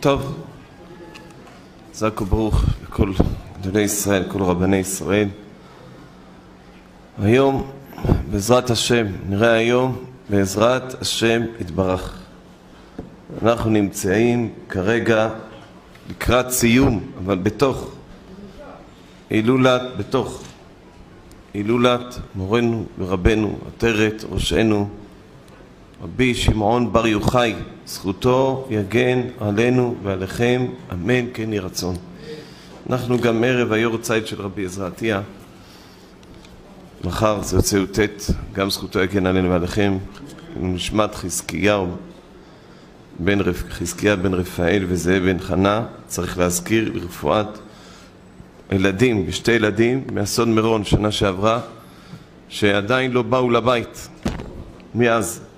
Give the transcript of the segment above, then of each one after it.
טוב, חזק וברוך לכל גדולי ישראל, כל רבני ישראל. היום, בעזרת השם, נראה היום, בעזרת השם יתברך. אנחנו נמצאים כרגע לקראת סיום, אבל בתוך הילולת, בתוך הילולת מורנו ורבנו, עטרת ראשנו, רבי שמעון בר יוחאי, זכותו יגן עלינו ועליכם, אמן כן יהי רצון. אנחנו גם ערב היורצייט של רבי עזרא עטיה, מחר זה יוצא י"ט, גם זכותו יגן עלינו ועליכם, נשמת חזקיהו בן חזקיה בן רפאל וזאב בן חנה, צריך להזכיר לרפואת ילדים, ושתי ילדים מאסון מירון שנה שעברה, שעדיין לא באו לבית מאז.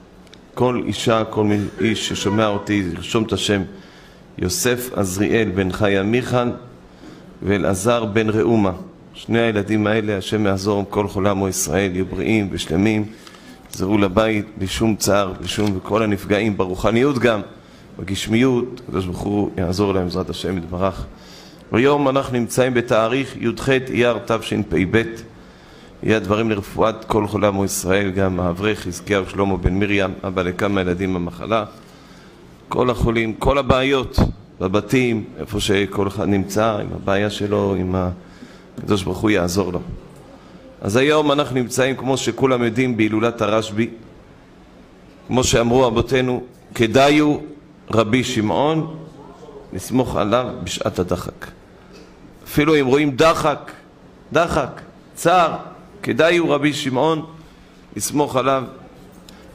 כל אישה, כל איש ששומע אותי, לרשום את השם יוסף עזריאל בן חיה מיכן ואלעזר בן ראומה. שני הילדים האלה, השם יעזור כל חולי עמו ישראל, יהיו בריאים ושלמים, יחזרו לבית בלי שום צער, בלי שום, וכל הנפגעים ברוחניות גם, בגשמיות, הקדוש ברוך הוא יעזור להם בעזרת השם יתברך. היום אנחנו נמצאים בתאריך י"ח אייר תשפ"ב יהיה הדברים לרפואת כל חולי עמו ישראל, גם האברך חזקיהו שלמה בן מרים, אבא לכמה ילדים במחלה, כל החולים, כל הבעיות בבתים, איפה שכל אחד נמצא, עם הבעיה שלו, עם הקדוש ברוך הוא יעזור לו. אז היום אנחנו נמצאים, כמו שכולם יודעים, בהילולת הרשב"י. כמו שאמרו אבותינו, כדאיו רבי שמעון לסמוך עליו בשעת הדחק. אפילו אם רואים דחק, דחק, צער, כדאי הוא רבי שמעון לסמוך עליו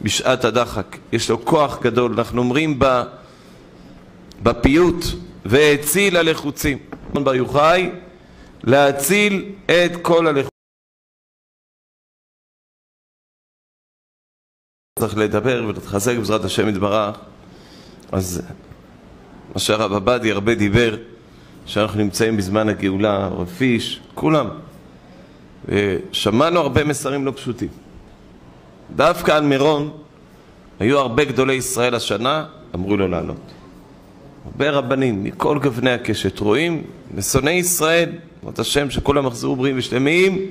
בשעת הדחק. יש לו כוח גדול. אנחנו אומרים בפיוט, והציל הלחוצים. בר יוחאי, להציל את כל הלחוצים. צריך לדבר ולהתחזק בעזרת השם יתברך. אז מה שהרב עבדי הרבה דיבר, שאנחנו נמצאים בזמן הגאולה, הרב פיש, כולם. שמענו הרבה מסרים לא פשוטים. דווקא על מירון היו הרבה גדולי ישראל השנה, אמרו לו לעלות. הרבה רבנים מכל גווני הקשת רואים לשונאי ישראל, אמרת השם שכולם יחזרו בריאים ושלמים,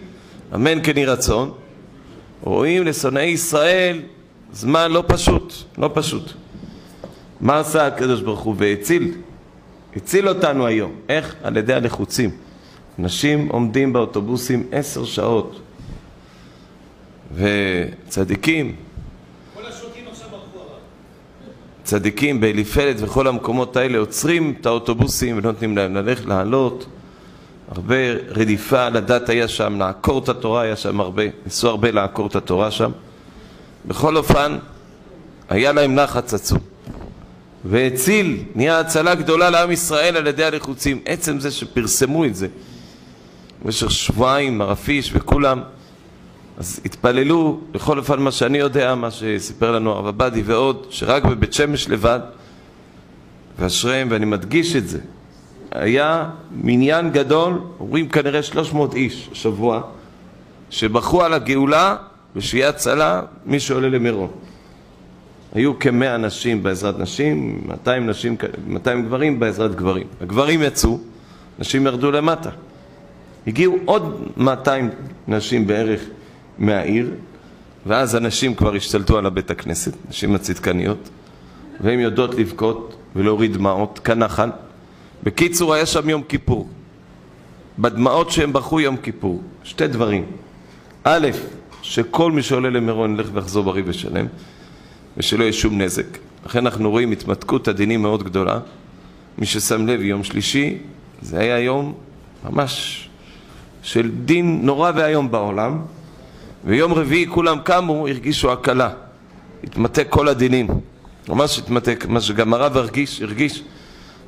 אמן כן יהי רצון. רואים לשונאי ישראל זמן לא פשוט, לא פשוט. מה עשה הקדוש ברוך הוא והציל? הציל אותנו היום. איך? על ידי הלחוצים. אנשים עומדים באוטובוסים עשר שעות. וצדיקים. צדיקים באליפלת וכל המקומות האלה עוצרים את האוטובוסים ולא נותנים להם ללכת, לעלות. הרבה רדיפה על הדת היה שם, לעקור את התורה היה שם הרבה, ניסו הרבה לעקור את התורה שם. בכל אופן, היה להם לחץ עצום. והציל, נהיה הצלה גדולה לעם ישראל על ידי הלחוצים. עצם זה שפרסמו את זה במשך שבועיים, הרב פיש וכולם, אז התפללו, לכל אופן מה שאני יודע, מה שסיפר לנו הרב עבדי ועוד, שרק בבית שמש לבד, ואשריהם, ואני מדגיש את זה, היה מניין גדול, אומרים כנראה 300 איש שבוע, שבחרו על הגאולה ושיהיה הצלה מי שעולה למירון. היו כמאה נשים בעזרת נשים, 200, נשים, 200 גברים בעזרת גברים. הגברים יצאו, נשים ירדו למטה. הגיעו עוד 200 נשים בערך מהעיר, ואז הנשים כבר השתלטו על הבית הכנסת, נשים הצדקניות, והן יודעות לבכות ולהוריד דמעות כנחל. בקיצור, היה שם יום כיפור. בדמעות שהם בכו יום כיפור, שתי דברים. א', שכל מי שעולה למירון ילך ויחזור בריא ושלם, ושלא יהיה שום נזק. לכן אנחנו רואים התמתקות הדינים מאוד גדולה. מי ששם לב, יום שלישי, זה היה יום ממש של דין נורא ואיום בעולם, ויום רביעי כולם קמו, הרגישו הקלה. התמתק כל הדינים. ממש התמתק, מה שגם הרב הרגיש, הרגיש.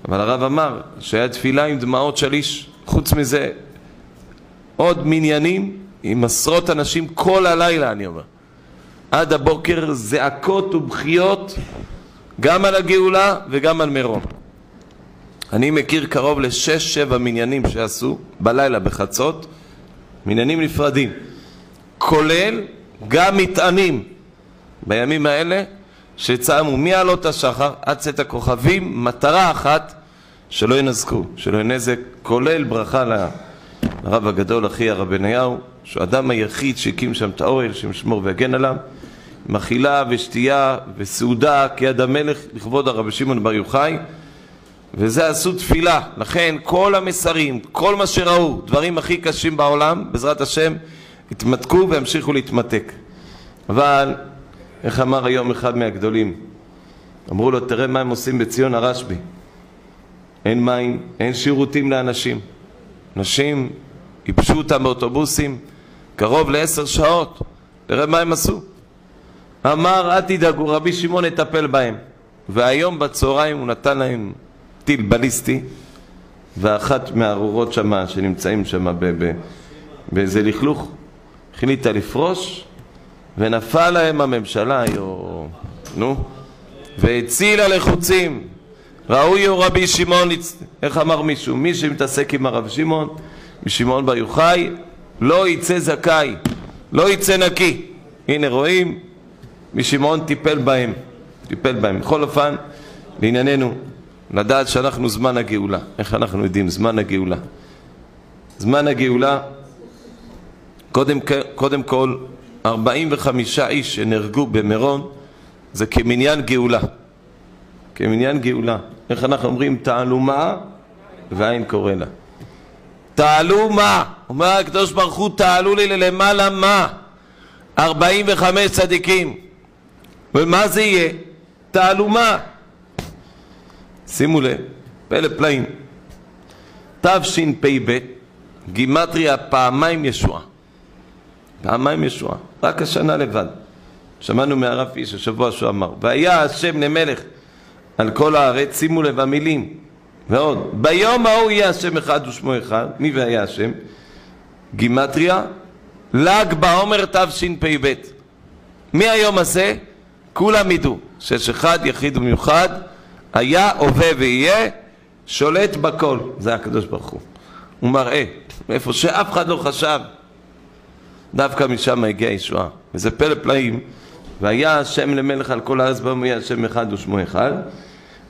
אבל הרב אמר שהיה תפילה עם דמעות של איש. חוץ מזה, עוד מניינים עם עשרות אנשים כל הלילה, אני אומר. עד הבוקר זעקות ובכיות גם על הגאולה וגם על מירון. אני מכיר קרוב לשש שבע מניינים שעשו בלילה בחצות, מניינים נפרדים, כולל גם מטענים בימים האלה שצמו מעלות השחר עד צאת הכוכבים, מטרה אחת שלא ינזקו, שלא יהיה נזק, כולל ברכה לרב הגדול, אחי הרב בניהו, שהוא האדם היחיד שהקים שם את האוהל, שמשמור ויגן עליו, עם ושתייה וסעודה כיד המלך לכבוד הרבי שמעון בר יוחאי, וזה עשו תפילה. לכן כל המסרים, כל מה שראו, דברים הכי קשים בעולם, בעזרת השם, יתמתקו וימשיכו להתמתק. אבל, איך אמר היום אחד מהגדולים? אמרו לו, תראה מה הם עושים בציון הרשב"י. אין מים, אין שירותים לאנשים. אנשים ייבשו אותם באוטובוסים קרוב לעשר שעות. תראה מה הם עשו. אמר, אל תדאגו, רבי שמעון יטפל בהם. והיום בצהריים הוא נתן להם טיל בליסטי, ואחת מהארורות שם, שנמצאים שם באיזה לכלוך, החליטה לפרוש, ונפל להם הממשלה, יו... נו, והצילה לחוצים. ראוי הוא רבי שמעון, איך אמר מישהו? מי שמתעסק עם הרב שמעון, משמעון בר יוחאי, לא יצא זכאי, לא יצא נקי. הנה רואים, משמעון טיפל בהם, טיפל בהם. בכל אופן, לענייננו, לדעת שאנחנו זמן הגאולה. איך אנחנו יודעים? זמן הגאולה. זמן הגאולה, קודם, קודם כל, 45 איש שנהרגו במירון זה כמניין גאולה. כמניין גאולה. איך אנחנו אומרים? תעלומה ואין קורא לה. תעלו מה? אומר הקדוש ברוך הוא, תעלו לי ללמעלה מה? 45 צדיקים. ומה זה יהיה? תעלומה. שימו לב, פלא פלאים. תשפ"ב, גימטריה פעמיים ישועה. פעמיים ישועה, רק השנה לבד. שמענו מהרב איש השבוע שהוא אמר, והיה השם למלך על כל הארץ, שימו לב המילים, ועוד, ביום ההוא יהיה השם אחד ושמו אחד, מי והיה השם? גימטריה, ל"ג בעומר תשפ"ב. מהיום הזה כולם ידעו שיש אחד יחיד ומיוחד, היה, הווה ויהיה, שולט בכל. זה הקדוש ברוך הוא. הוא מראה, איפה שאף אחד לא חשב, דווקא משם הגיעה ישועה. וזה פלא פלאים, והיה השם למלך על כל הארץ יהיה השם אחד ושמו אחד.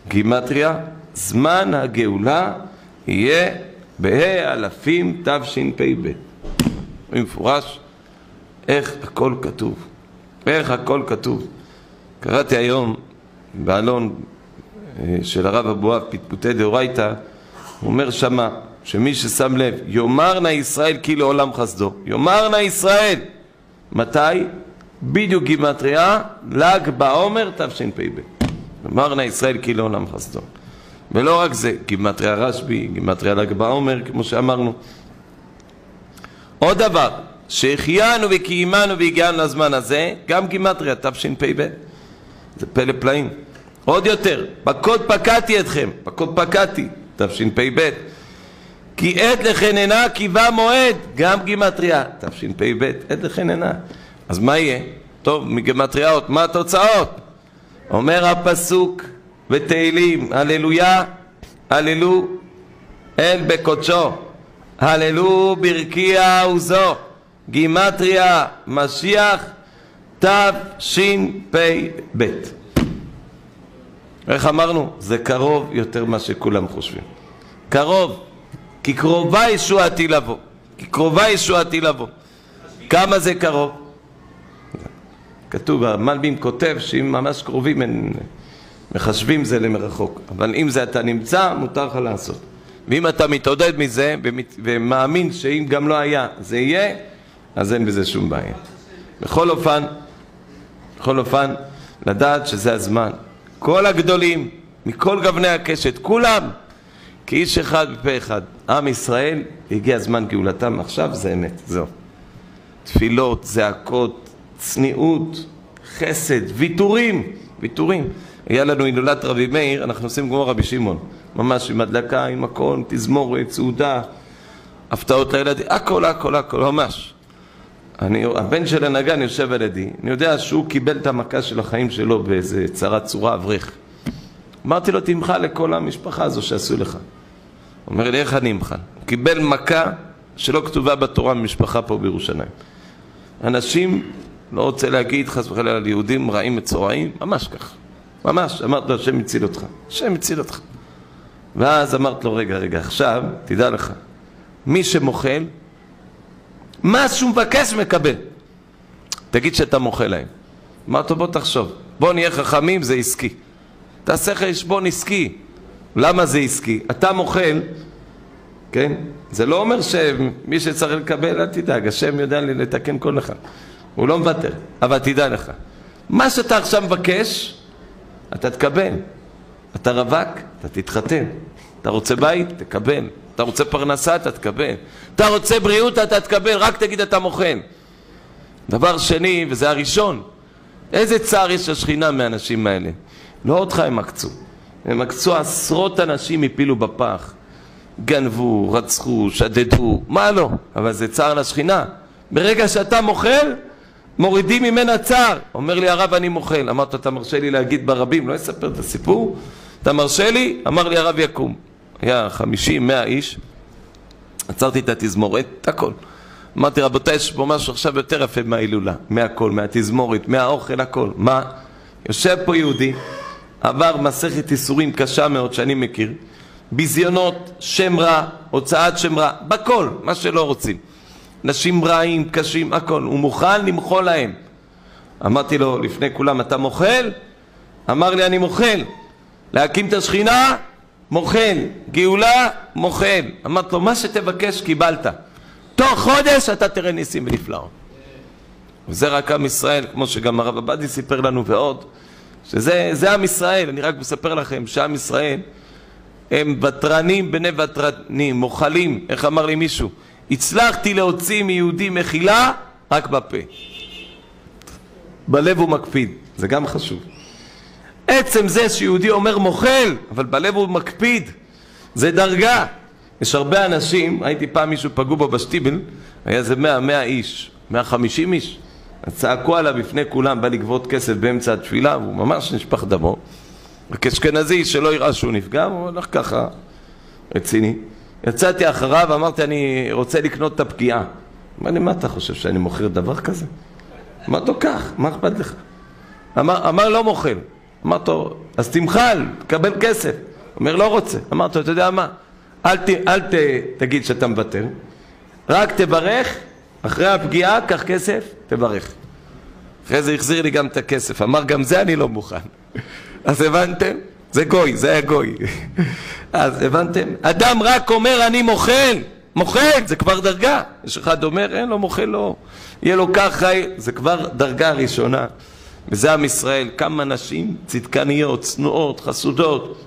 גימטריה, זמן הגאולה יהיה בה' אלפים תשפ"ב. במפורש, איך הכל כתוב. איך הכל כתוב. קראתי היום באלון של הרב אבואב, פטפוטי דאורייתא, הוא אומר שמה שמי ששם לב, יאמר נא ישראל כי לעולם חסדו. יאמר נא ישראל. מתי? בדיוק גימטריה, ל"ג בעומר תשפ"ב. יאמר נא ישראל כי לעולם חסדו. ולא רק זה, גימטריה רשב"י, גימטריה ל"ג בעומר, כמו שאמרנו. עוד דבר, שהחיינו וקיימנו והגיענו לזמן הזה, גם גימטריה תשפ"ב. זה פלא פלאים. עוד יותר, בקוד פקדתי אתכם, בקוד פקדתי, תשפ"ב. כי עת לחננה קיווה מועד, גם גימטריה, תשפ"ב, עת לחננה. אז מה יהיה? טוב, מגימטריאות, מה התוצאות? אומר הפסוק בתהילים, הללויה, הללו אל בקודשו, הללו ברקיע עוזו, גימטריה, משיח, תשפ"ב. איך אמרנו? זה קרוב יותר ממה שכולם חושבים. קרוב, כי קרובה ישועתי לבוא. כי קרובה ישועתי לבוא. כמה זה קרוב? כתוב, המלבים כותב שאם ממש קרובים הם מחשבים זה למרחוק. אבל אם זה אתה נמצא, מותר לך לעשות. ואם אתה מתעודד מזה ומאמין שאם גם לא היה זה יהיה, אז אין בזה שום בעיה. בכל אופן, בכל אופן, לדעת שזה הזמן. כל הגדולים, מכל גווני הקשת, כולם, כאיש אחד ופה אחד. עם ישראל, הגיע זמן גאולתם, עכשיו זה אמת, זהו. תפילות, זעקות, צניעות, חסד, ויתורים, ויתורים. היה לנו הילולת רבי מאיר, אנחנו עושים כמו רבי שמעון, ממש עם הדלקה, עם הכל, תזמורת, סעודה, הפתעות לילדים, הכל, הכל, הכל, ממש. אני, הבן של הנגן יושב על ידי, אני יודע שהוא קיבל את המכה של החיים שלו באיזה צרת צורה אברך. אמרתי לו, תמחל לכל המשפחה הזו שעשו לך. אומר לי, איך אני אמחל? הוא קיבל מכה שלא כתובה בתורה ממשפחה פה בירושלים. אנשים, לא רוצה להגיד חס וחלילה על יהודים רעים מצורעים, ממש כך. ממש, אמרת לו, השם הציל אותך. השם הציל אותך. ואז אמרת לו, רגע, רגע, עכשיו, תדע לך, מי שמוחל, מה שהוא מבקש מקבל. תגיד שאתה מוחל להם. אמרת לו, בוא תחשוב, בוא נהיה חכמים, זה עסקי. תעשה חשבון עסקי. למה זה עסקי? אתה מוחל, כן? זה לא אומר שמי שצריך לקבל, אל תדאג, השם יודע לתקן כל אחד. הוא לא מוותר, אבל תדע לך, מה שאתה עכשיו מבקש, אתה תקבל. אתה רווק, אתה תתחתן. אתה רוצה בית? תקבל. אתה רוצה פרנסה? אתה תקבל. אתה רוצה בריאות? אתה תקבל. רק תגיד אתה מוכן. דבר שני, וזה הראשון, איזה צער יש לשכינה מהאנשים האלה? לא אותך הם עקצו. הם עקצו עשרות אנשים, הפילו בפח. גנבו, רצחו, שדדו, מה לא? אבל זה צער לשכינה. ברגע שאתה מוחל, מורידים ממנה צער. אומר לי הרב אני מוחל. אמרת אתה מרשה לי להגיד ברבים, לא אספר את הסיפור. אתה מרשה לי? אמר לי הרב יקום. היה חמישים, מאה איש. עצרתי את התזמורת, את הכל. אמרתי רבותיי יש פה משהו עכשיו יותר יפה מההילולה, מהכל, מהתזמורת, מהאוכל, הכל. מה? יושב פה יהודי, עבר מסכת ייסורים קשה מאוד שאני מכיר, ביזיונות, שם רע, הוצאת שם רע, בכל, מה שלא רוצים. נשים רעים, קשים, הכל. הוא מוכן למחול להם. אמרתי לו לפני כולם, אתה מוחל? אמר לי, אני מוחל. להקים את השכינה? מוחל. גאולה? מוחל. אמרתי לו, מה שתבקש קיבלת. תוך חודש אתה תראה ניסים ונפלאות. וזה רק עם ישראל, כמו שגם הרב עבדי סיפר לנו ועוד, שזה עם ישראל, אני רק מספר לכם שעם ישראל הם ותרנים בני ותרנים, מוחלים, איך אמר לי מישהו? הצלחתי להוציא מיהודי מחילה רק בפה. בלב הוא מקפיד, זה גם חשוב. עצם זה שיהודי אומר מוחל, אבל בלב הוא מקפיד, זה דרגה. יש הרבה אנשים, הייתי פעם מישהו פגעו בו בשטיבל, היה איזה מאה, מאה איש, מאה חמישים איש, אז צעקו עליו בפני כולם, בא לגבות כסף באמצע התפילה, והוא ממש נשפך דמו. וכאשכנזי שלא יראה שהוא נפגע, הוא הולך ככה, רציני. יצאתי אחריו, אמרתי, אני רוצה לקנות את הפגיעה. אמר לי, מה אתה חושב, שאני מוכר דבר כזה? אמרתי לו, קח, מה אכפת לך? אמר, אמר לא מוכר. אמרתי לו, אז תמחל, תקבל כסף. אומר, לא רוצה. אמרתי לו, אתה יודע מה? אל, ת, אל ת, תגיד שאתה מוותר, רק תברך, אחרי הפגיעה, קח כסף, תברך. אחרי זה החזיר לי גם את הכסף. אמר, גם זה אני לא מוכן. אז הבנתם? זה גוי, זה היה גוי. אז הבנתם? אדם רק אומר אני מוחל, מוחל, זה כבר דרגה. יש אחד אומר אין לו מוחל לא, יהיה לו ככה, זה כבר דרגה ראשונה. וזה עם ישראל, כמה נשים צדקניות, צנועות, חסודות,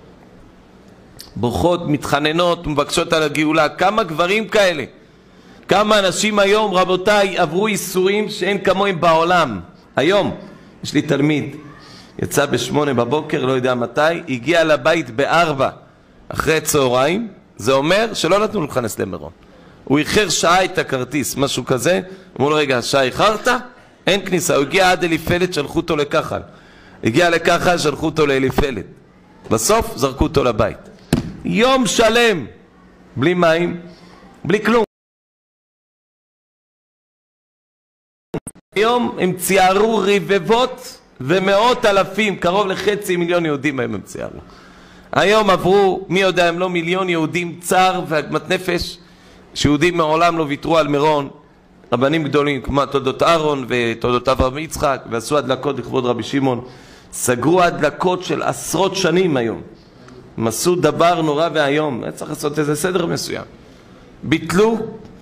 בוכות, מתחננות, מבקשות על הגאולה, כמה גברים כאלה. כמה אנשים היום, רבותיי, עברו ייסורים שאין כמוהם בעולם. היום, יש לי תלמיד, יצא בשמונה בבוקר, לא יודע מתי, הגיע לבית בארבע אחרי צהריים, זה אומר שלא נתנו לו להיכנס למירון. הוא איחר שעה את הכרטיס, משהו כזה, אמרו לו, רגע, שעה איחרת? אין כניסה, הוא הגיע עד אליפלת, שלחו אותו לכחל. הגיע לכחל, שלחו אותו לאליפלת. בסוף זרקו אותו לבית. יום שלם, בלי מים, בלי כלום. היום הם ציירו רבבות ומאות אלפים, קרוב לחצי מיליון יהודים היום הם ציירו. היום עברו, מי יודע אם לא מיליון יהודים צער ועגמת נפש, שיהודים מעולם לא ויתרו על מירון, רבנים גדולים כמו תולדות אהרון ותולדות אברהם יצחק, ועשו הדלקות לכבוד רבי שמעון, סגרו הדלקות של עשרות שנים היום. הם עשו דבר נורא ואיום, צריך לעשות איזה סדר מסוים. ביטלו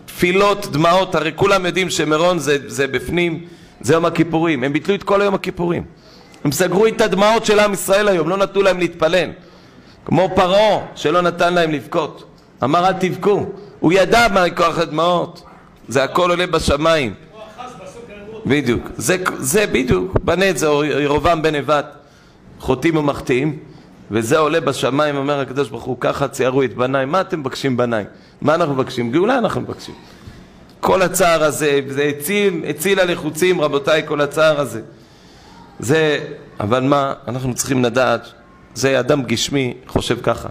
תפילות, דמעות, הרי כולם יודעים שמירון זה, זה בפנים, זה יום הכיפורים, הם ביטלו את כל היום הכיפורים. הם סגרו את הדמעות של עם ישראל היום, לא נתנו להם להתפלל. כמו פרעה שלא נתן להם לבכות. אמר אל תבכו, הוא ידע מה כוח הדמעות, זה הכל עולה בשמיים. בדיוק, זה, זה בדיוק, בנט זה ירובעם בן נבט, חוטאים ומחטיאים, וזה עולה בשמיים, אומר הקדוש ברוך הוא, ככה ציירו את בניי, מה אתם מבקשים בניי? מה אנחנו מבקשים? גאולה אנחנו מבקשים. כל הצער הזה, זה הציל, הציל הלחוצים, רבותיי, כל הצער הזה. זה, אבל מה, אנחנו צריכים לדעת, זה אדם גשמי חושב ככה,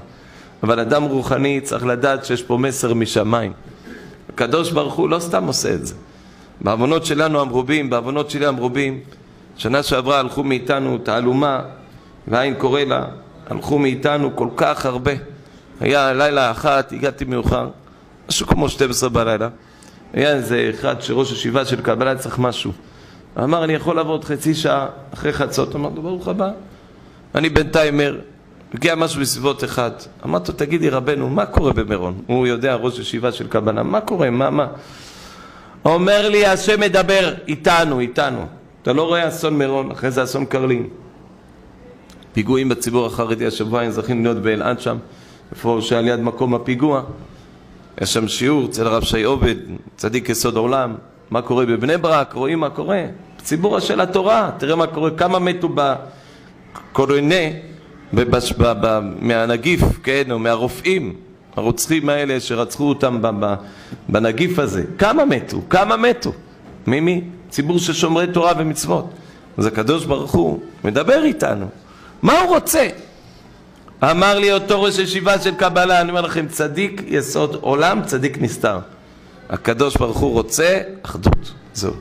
אבל אדם רוחני צריך לדעת שיש פה מסר משמיים. הקדוש ברוך הוא לא סתם עושה את זה. בעוונות שלנו המרובים, בעוונות שלי המרובים, שנה שעברה הלכו מאיתנו תעלומה, ועין קורא לה, הלכו מאיתנו כל כך הרבה. היה לילה אחת, הגעתי מאוחר, משהו כמו 12 בלילה. היה איזה אחד שראש ישיבה של קבלה צריך משהו. אמר, אני יכול לעבור עוד חצי שעה אחרי חצות. אמרתי, ברוך הבא. אני בינתיים ער, הגיע משהו בסביבות אחד. אמרתי לו, תגידי רבנו, מה קורה במירון? הוא יודע, ראש ישיבה של קבלה, מה קורה? מה, מה? אומר לי, השם מדבר איתנו, איתנו. אתה לא רואה אסון מירון, אחרי זה אסון קרלין. פיגועים בציבור החרדי, השבוע זכינו להיות באלעד שם, איפה שעל יד מקום הפיגוע. יש שם שיעור אצל הרב שי עובד, צדיק יסוד עולם, מה קורה בבני ברק, רואים מה קורה. ציבור של התורה, תראה מה קורה, כמה מתו בקורונה, מהנגיף, כן, או מהרופאים, הרוצחים האלה שרצחו אותם בנגיף הזה. כמה מתו? כמה מתו? מי מי? ציבור של שומרי תורה ומצוות. אז הקדוש ברוך הוא מדבר איתנו. מה הוא רוצה? אמר לי אותו ראש ישיבה של קבלה, אני אומר לכם, צדיק יסוד עולם, צדיק נסתר. הקדוש ברוך הוא רוצה אחדות. זהו.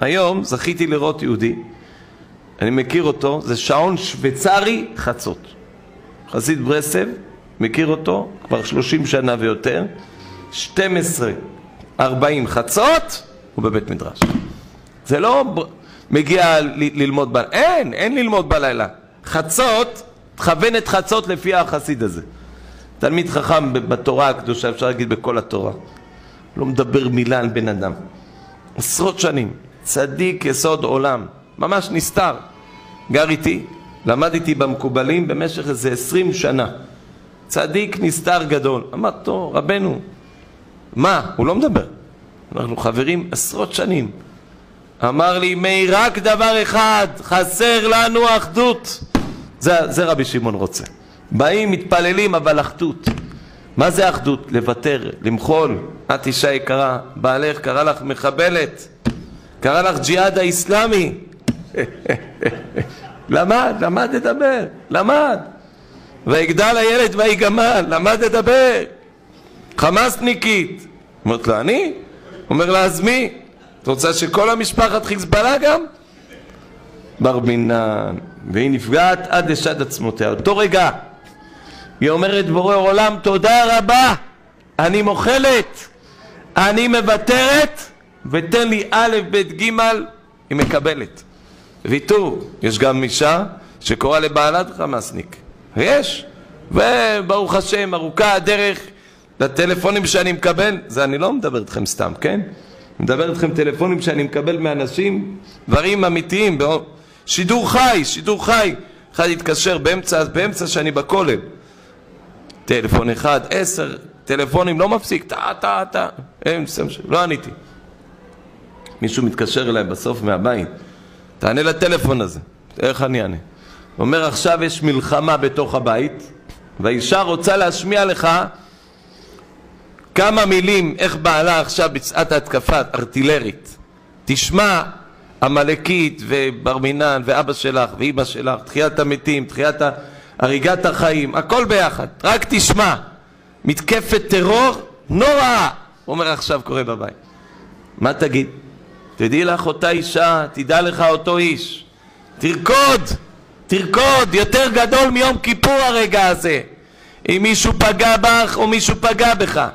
היום זכיתי לראות יהודי, אני מכיר אותו, זה שעון שוויצרי חצות. חסיד ברסלב, מכיר אותו כבר 30 שנה ויותר, 12, 40 חצות, הוא בבית מדרש. זה לא מגיע ל- ללמוד בלילה, אין, אין ללמוד בלילה. חצות, תכוון את חצות לפי החסיד הזה. תלמיד חכם בתורה הקדושה, אפשר להגיד בכל התורה. לא מדבר מילה על בן אדם. עשרות שנים, צדיק יסוד עולם, ממש נסתר. גר איתי, למד איתי במקובלים במשך איזה עשרים שנה. צדיק נסתר גדול. אמרתי רבנו, מה? הוא לא מדבר. אנחנו חברים עשרות שנים. אמר לי, מי רק דבר אחד, חסר לנו אחדות. זה, זה רבי שמעון רוצה. באים, מתפללים, אבל אחדות. מה זה אחדות? לוותר, למחול. את אישה יקרה, בעלך קרא לך מחבלת, קרא לך ג'יהאד האיסלאמי. למד, למד לדבר, למד. ויגדל הילד ויגמל, למד לדבר. חמאסניקית. אומרת לו, אני? אומר לה, אז מי? את רוצה שכל המשפחת חיזבאללה גם? בר מינן, והיא נפגעת עד לשד עצמותיה. אותו רגע היא אומרת בורא עולם תודה רבה, אני מוחלת, אני מוותרת ותן לי א', ב', ג', היא מקבלת. ויתור, יש גם אישה שקוראה לבעלת חמאסניק, יש, וברוך השם ארוכה הדרך לטלפונים שאני מקבל, זה אני לא מדבר איתכם סתם, כן? מדבר איתכם טלפונים שאני מקבל מאנשים, דברים אמיתיים, שידור חי, שידור חי. אחד התקשר באמצע, באמצע שאני בכולל. טלפון אחד, עשר טלפונים, לא מפסיק, טה, טה, טה. אין, לא עניתי. מישהו מתקשר אליי בסוף מהבית, תענה לטלפון הזה. איך אני אענה? אומר, עכשיו יש מלחמה בתוך הבית, והאישה רוצה להשמיע לך כמה מילים איך בעלה עכשיו בצעת ההתקפה ארטילרית. תשמע עמלקית ובר מינן ואבא שלך ואימא שלך, תחיית המתים, תחיית הריגת החיים, הכל ביחד. רק תשמע, מתקפת טרור נוראה, הוא אומר עכשיו קורה בבית. מה תגיד? תדעי לך אותה אישה, תדע לך אותו איש. תרקוד, תרקוד, יותר גדול מיום כיפור הרגע הזה. אם מישהו פגע בך או מישהו פגע בך.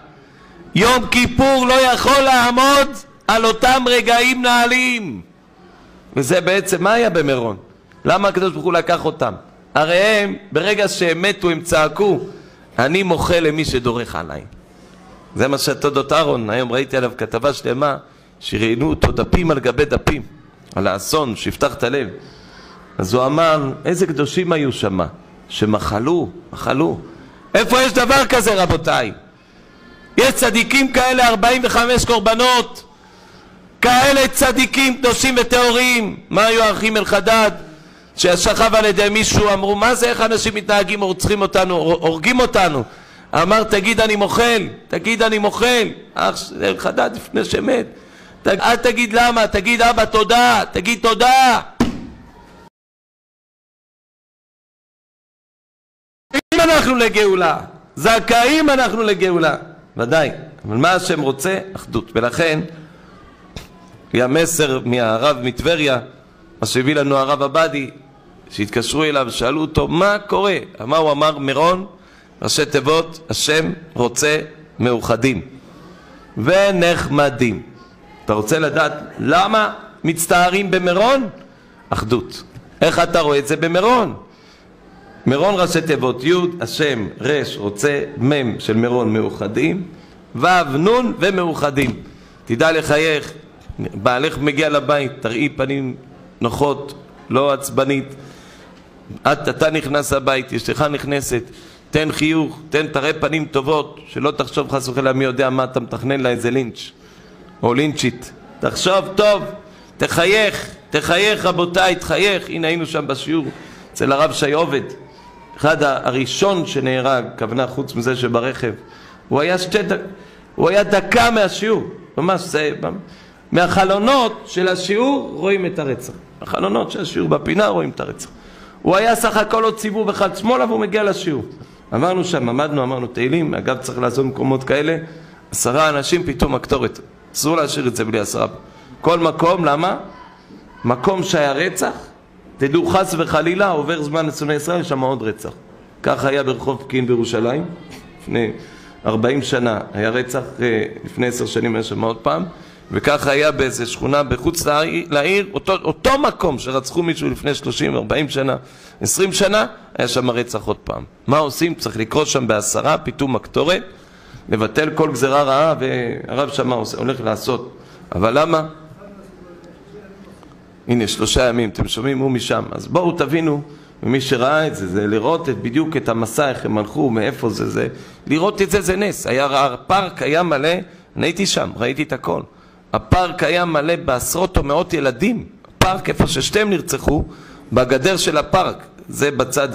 יום כיפור לא יכול לעמוד על אותם רגעים נעלים. וזה בעצם, מה היה במירון? למה הקדוש ברוך הוא לקח אותם? הרי הם, ברגע שהם מתו, הם צעקו, אני מוחה למי שדורך עליי. זה מה שתודות אהרון, היום ראיתי עליו כתבה שלמה, שראיינו אותו דפים על גבי דפים, על האסון, שיפתח את הלב. אז הוא אמר, איזה קדושים היו שמה, שמחלו, מחלו. איפה יש דבר כזה רבותיי? יש צדיקים כאלה, 45 קורבנות, כאלה צדיקים קדושים וטהורים. מה היו האחים אלחדד? ששכב על ידי מישהו, אמרו, מה זה, איך אנשים מתנהגים, רוצחים אותנו, הורגים אותנו. אמר, תגיד אני מוחל, תגיד אני מוחל. אח אלחדד לפני שמת. אל תגיד למה, תגיד אבא תודה, תגיד תודה. אם אנחנו לגאולה, זכאים אנחנו לגאולה, ודאי. אבל מה השם רוצה? אחדות. ולכן היה מסר מהרב מטבריה, מה שהביא לנו הרב עבדי, שהתקשרו אליו ושאלו אותו מה קורה. מה הוא אמר? מירון ראשי תיבות, השם רוצה מאוחדים ונחמדים. אתה רוצה לדעת למה מצטערים במירון? אחדות. איך אתה רואה את זה במירון? מירון ראשי תיבות י', השם, ר', רוצה, מ' של מירון מאוחדים, ו', נ' ומאוחדים. תדע לחייך, בעלך מגיע לבית, תראי פנים נוחות, לא עצבנית. את, אתה נכנס לבית, אשתך נכנסת, תן חיוך, תן, תראה פנים טובות, שלא תחשוב חס וחלילה מי יודע מה אתה מתכנן לה איזה לינץ' או לינצ'ית. תחשוב טוב, תחייך, תחייך רבותיי, תחייך. הנה היינו שם בשיעור אצל הרב שי עובד, אחד הראשון שנהרג, כוונה חוץ מזה שברכב. הוא היה שתי דק... הוא היה דקה מהשיעור, ממש זה... מהחלונות של השיעור רואים את הרצח. החלונות של השיעור בפינה רואים את הרצח. הוא היה סך הכל עוד סיבוב אחד שמאלה והוא מגיע לשיעור. אמרנו שם, עמדנו, אמרנו תהילים, אגב צריך לעשות מקומות כאלה, עשרה אנשים פתאום הקטורת. אסור להשאיר את זה בלי עשרה. כל מקום, למה? מקום שהיה רצח, תדעו חס וחלילה, עובר זמן לשונאי ישראל, יש שם עוד רצח. כך היה ברחוב פקין בירושלים, לפני 40 שנה היה רצח, אה, לפני עשר שנים היה שם עוד פעם, וככה היה באיזה שכונה בחוץ לעיר, אותו, אותו מקום שרצחו מישהו לפני 30, 40 שנה, 20 שנה, היה שם רצח עוד פעם. מה עושים? צריך לקרוא שם בעשרה, פיתום הקטורת, לבטל כל גזרה רעה, והרב שמה הולך לעשות. אבל למה? הנה שלושה ימים, אתם שומעים? הוא משם. אז בואו תבינו, ומי שראה את זה, זה לראות את, בדיוק את המסע, איך הם הלכו, מאיפה זה, זה, לראות את זה זה נס. היה, הפארק היה מלא, אני הייתי שם, ראיתי את הכל. הפארק היה מלא בעשרות או מאות ילדים. פארק איפה ששתיהם נרצחו, בגדר של הפארק. זה בצד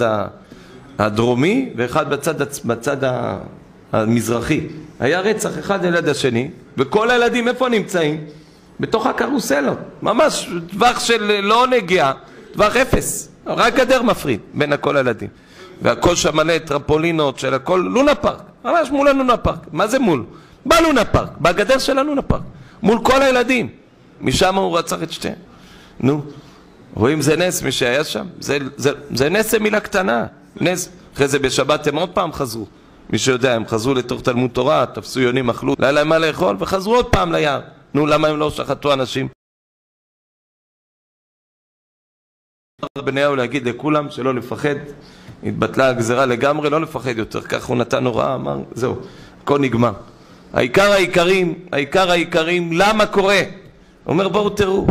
הדרומי ואחד בצד, בצד המזרחי. היה רצח אחד ליד השני, וכל הילדים איפה נמצאים? בתוך הקרוסלות. ממש טווח של לא נגיעה, טווח אפס. רק גדר מפריד בין כל הילדים. והכל שם מלא טרפולינות של הכל, לונה פארק. ממש מול הלונה פארק. מה זה מול? בלונה פארק, בגדר של הלונה פארק. מול כל הילדים. משם הוא רצח את שתיהם. נו, רואים זה נס מי שהיה שם? זה, זה, זה נס זה מילה קטנה. נס. אחרי זה בשבת הם עוד פעם חזרו. מי שיודע, הם חזרו לתוך תלמוד תורה, תפסו יונים, אכלו, לא היה להם מה לאכול, וחזרו עוד פעם ליער. נו, למה הם לא שחטו אנשים? בניהו להגיד לכולם שלא לפחד, התבטלה הגזרה לגמרי, לא לפחד יותר, כך הוא נתן הוראה, אמר, זהו, הכל נגמר. העיקר העיקרים, העיקר העיקרים, למה קורה? אומר בואו תראו,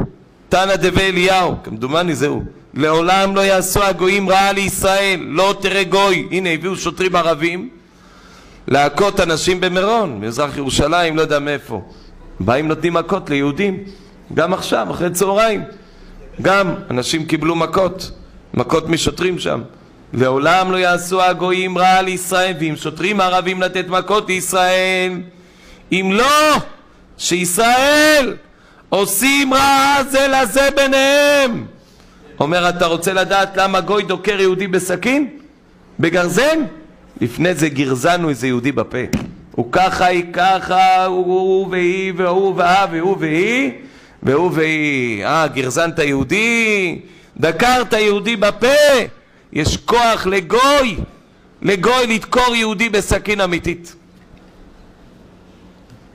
תנא דבי אליהו, כמדומני זהו, לעולם לא יעשו הגויים רעה לישראל, לא תראה גוי, הנה הביאו שוטרים ערבים להכות אנשים במירון, מזרח ירושלים, לא יודע מאיפה, באים נותנים מכות ליהודים, גם עכשיו, אחרי צהריים, גם אנשים קיבלו מכות, מכות משוטרים שם. לעולם לא יעשו הגויים רעה לישראל, ואם שוטרים ערבים לתת מכות לישראל, אם לא, שישראל עושים רע זה לזה ביניהם. אומר, אתה רוצה לדעת למה גוי דוקר יהודי בסכין? בגרזן? לפני זה גרזנו איזה יהודי בפה. הוא ככה, היא ככה, הוא והיא והוא והא והוא והיא והוא והיא. אה, גרזנת יהודי? דקרת יהודי בפה? יש כוח לגוי, לגוי לדקור יהודי בסכין אמיתית.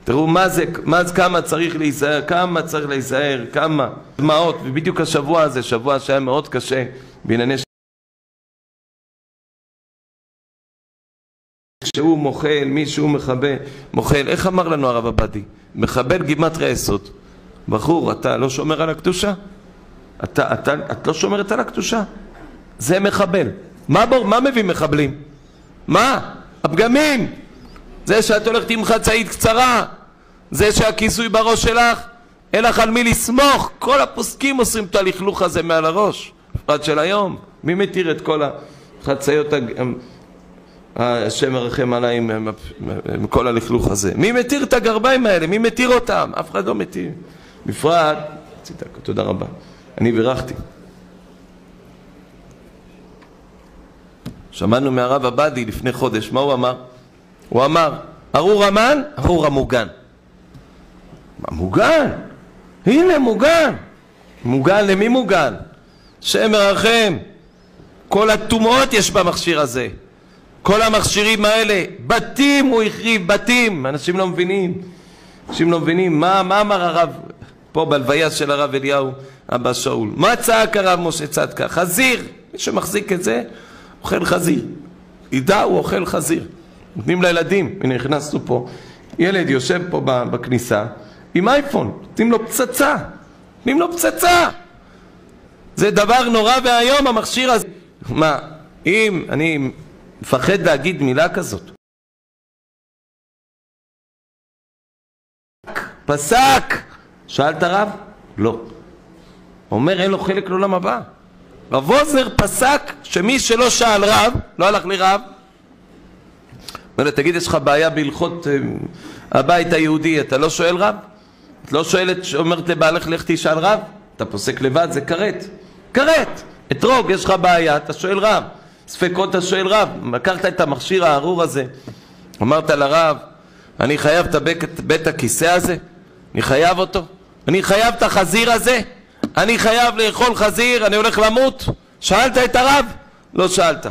תראו מה זה, מה, כמה צריך להיזהר, כמה צריך להיזהר, כמה דמעות, ובדיוק השבוע הזה, שבוע שהיה מאוד קשה בענייני כשהוא מוחל, מישהו מכבה, מוחל, איך אמר לנו הרב עבדי? מחבל גימטרי היסוד. בחור, אתה לא שומר על הקדושה? אתה, אתה, את לא שומרת על הקדושה? זה מחבל. מה, בור, מה מביא מחבלים? מה? הפגמים! זה שאת הולכת עם חצאית קצרה, זה שהכיסוי בראש שלך, אין לך על מי לסמוך. כל הפוסקים עושים את הלכלוך הזה מעל הראש, בפרט של היום. מי מתיר את כל החצאיות, השם ירחם עליי עם, כל הלכלוך הזה? מי מתיר את הגרביים האלה? מי מתיר אותם? אף אחד לא מתיר. בפרט, תודה רבה, אני בירכתי. שמענו מהרב עבדי לפני חודש, מה הוא אמר? הוא אמר, ארור המן, ארור המוגן. מוגן, הנה מוגן. מוגן למי מוגן? שם מרחם. כל הטומאות יש במכשיר הזה. כל המכשירים האלה, בתים הוא החריב, בתים, אנשים לא מבינים, אנשים לא מבינים, מה, מה אמר הרב פה בלוויה של הרב אליהו אבא שאול, מה צעק הרב משה צדקה? חזיר, מי שמחזיק את זה אוכל חזיר, ידע הוא אוכל חזיר, נותנים לילדים, הנה נכנסנו פה, ילד יושב פה בכניסה עם אייפון, נותנים לו פצצה, נותנים לו פצצה. זה דבר נורא ואיום המכשיר הזה. מה, אם אני מפחד להגיד מילה כזאת פסק! שאלת רב? לא. אומר אין לו חלק לעולם הבא. רב עוזר פסק שמי שלא שאל רב, לא הלך לרב, אומר לו, תגיד, יש לך בעיה בהלכות אה, הבית היהודי, אתה לא שואל רב? את לא שואלת, אומרת לבעלך, לך תשאל רב? אתה פוסק לבד, זה כרת. כרת! אתרוג, יש לך בעיה, אתה שואל רב. ספקות אתה שואל רב. לקחת את המכשיר הארור הזה, אמרת לרב, אני חייב את בית, בית הכיסא הזה? אני חייב אותו? אני חייב את החזיר הזה? אני חייב לאכול חזיר? אני הולך למות? שאלת את הרב? לא שאלת.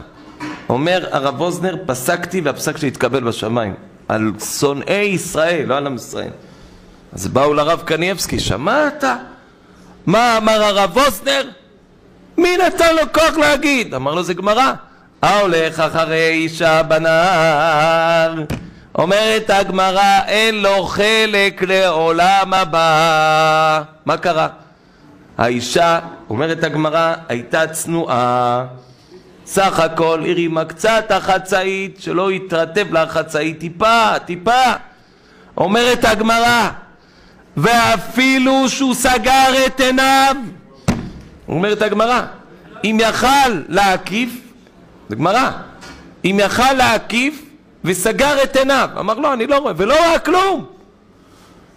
אומר הרב אוזנר, פסקתי והפסק שלי התקבל בשמיים. על שונאי ישראל, לא על עם ישראל. אז באו לרב קניאבסקי, שמעת? מה אמר הרב אוזנר? מי נתן לו כוח להגיד? אמר לו זה גמרא. ההולך אחרי אישה בנהר אומרת הגמרא אין לו חלק לעולם הבא. מה קרה? האישה, אומרת הגמרא, הייתה צנועה. סך הכל הרימה קצת החצאית שלא יתרטב לה החצאית טיפה, טיפה. אומרת הגמרא ואפילו שהוא סגר את עיניו. אומרת הגמרא אם יכל להקיף, זה גמרא, אם יכל להקיף וסגר את עיניו, אמר לו אני לא רואה, ולא ראה כלום.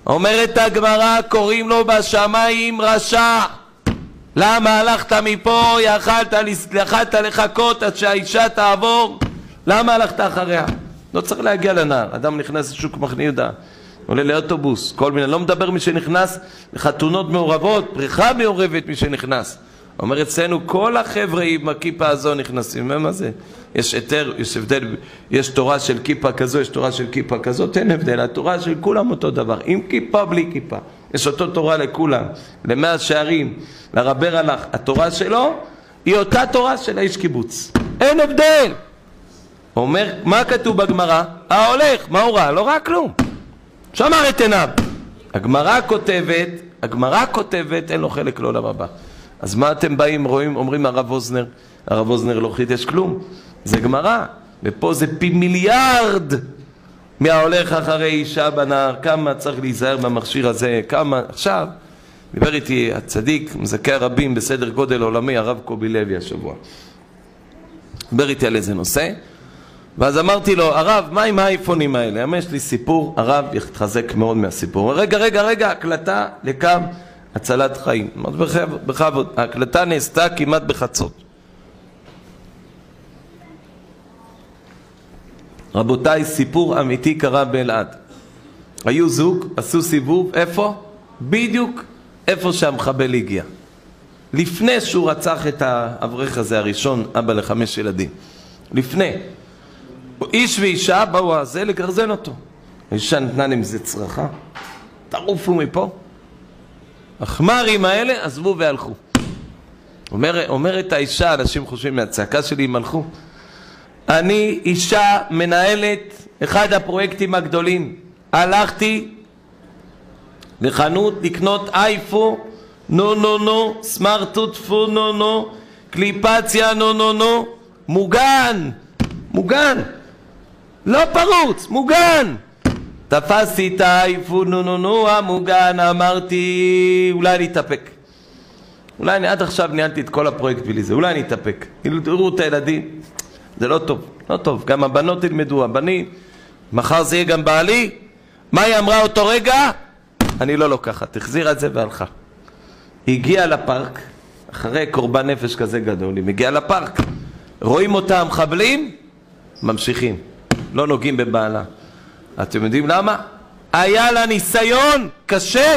אומרת הגמרא קוראים לו בשמיים רשע. למה הלכת מפה, יכלת לחכות עד שהאישה תעבור. למה הלכת אחריה? לא צריך להגיע לנהר, אדם נכנס לשוק מחנה יהודה עולה לאוטובוס, כל מיני, לא מדבר מי שנכנס לחתונות מעורבות, פריחה מעורבת מי שנכנס אומר אצלנו כל החבר'ה עם הכיפה הזו נכנסים, מה זה? יש היתר, יש הבדל, יש תורה של כיפה כזו, יש תורה של כיפה כזאת, אין הבדל, התורה של כולם אותו דבר, עם כיפה, בלי כיפה, יש אותו תורה לכולם, למאה שערים, לרבר הלך, התורה שלו היא אותה תורה של האיש קיבוץ, אין הבדל! אומר, מה כתוב בגמרא? ההולך, מה הוא ראה? לא ראה כלום, שמר את עיניו. הגמרא כותבת, הגמרא כותבת, אין לו חלק לעולם הבא. אז מה אתם באים, רואים, אומרים הרב אוזנר, הרב אוזנר לא חידש כלום, זה גמרא, ופה זה פי מיליארד מההולך אחרי אישה בנהר, כמה צריך להיזהר במכשיר הזה, כמה, עכשיו, דיבר איתי הצדיק, מזכה הרבים בסדר גודל עולמי, הרב קובי לוי השבוע. דיבר איתי על איזה נושא, ואז אמרתי לו, הרב, מה עם האייפונים האלה? יש לי סיפור, הרב יתחזק מאוד מהסיפור. רגע, רגע, רגע, הקלטה לכאן. הצלת חיים. בכבוד, ההקלטה נעשתה כמעט בחצות. רבותיי, סיפור אמיתי קרה באלעד. היו זוג, עשו סיבוב, איפה? בדיוק איפה שהמחבל הגיע. לפני שהוא רצח את האברך הזה הראשון, אבא לחמש ילדים. לפני. איש ואישה באו הזה לגרזן אותו. האישה נתנה להם איזה צרחה, תעופו מפה. החמרים האלה עזבו והלכו. אומר, אומרת האישה, אנשים חושבים מהצעקה שלי הם הלכו. אני אישה מנהלת אחד הפרויקטים הגדולים. הלכתי לחנות לקנות אייפו, נו נו נו, סמארטוטפו נו נו, קליפציה נו נו נו, מוגן, מוגן, לא פרוץ, מוגן. תפסתי את האייפון נו נו נו המוגן, אמרתי אולי אני אתאפק. אולי אני עד עכשיו ניהלתי את כל הפרויקט בלי זה, אולי אני אתאפק. תראו את הילדים, זה לא טוב, לא טוב. גם הבנות ילמדו, הבנים, מחר זה יהיה גם בעלי. מה היא אמרה אותו רגע? אני לא לוקחת, החזירה את זה והלכה. היא הגיעה לפארק, אחרי קורבן נפש כזה גדול, היא מגיעה לפארק. רואים אותה המחבלים, ממשיכים, לא נוגעים בבעלה. אתם יודעים למה? היה לה ניסיון קשה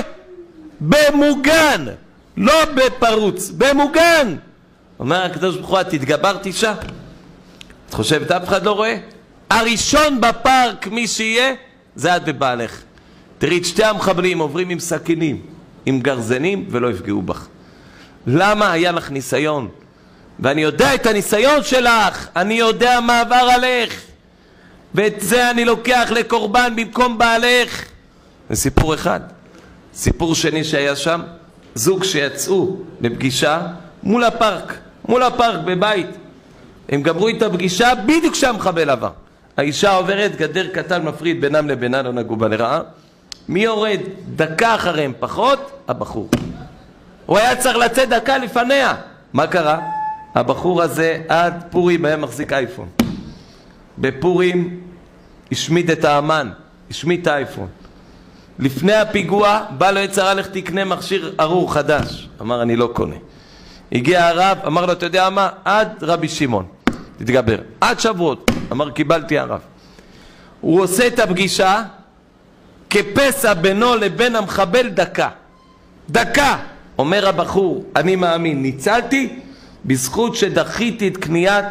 במוגן, לא בפרוץ, במוגן. אומר הקדוש ברוך הוא, את התגברת אישה? את חושבת אף אחד לא רואה? הראשון בפארק, מי שיהיה, זה את ובעלך. תראי את שתי המחבלים עוברים עם סכינים, עם גרזנים, ולא יפגעו בך. למה היה לך ניסיון? ואני יודע את הניסיון שלך, אני יודע מה עבר עליך, ואת זה אני לוקח לקורבן במקום בעלך. זה סיפור אחד. סיפור שני שהיה שם, זוג שיצאו לפגישה מול הפארק, מול הפארק בבית. הם גמרו את הפגישה בדיוק כשהמחבל עבר. האישה עוברת, גדר קטן מפריד בינם לבינה, לא נגעו בה לרעה. מי יורד? דקה אחריהם פחות? הבחור. הוא היה צריך לצאת דקה לפניה. מה קרה? הבחור הזה עד פורים היה מחזיק אייפון. בפורים השמיד את האמן, השמיד את האייפון. לפני הפיגוע בא לו יצרה לך תקנה מכשיר ארור חדש. אמר אני לא קונה. הגיע הרב, אמר לו אתה יודע מה? עד רבי שמעון. תתגבר. עד שבועות. אמר קיבלתי הרב. הוא עושה את הפגישה כפסע בינו לבין המחבל דקה. דקה! אומר הבחור, אני מאמין, ניצלתי בזכות שדחיתי את קניית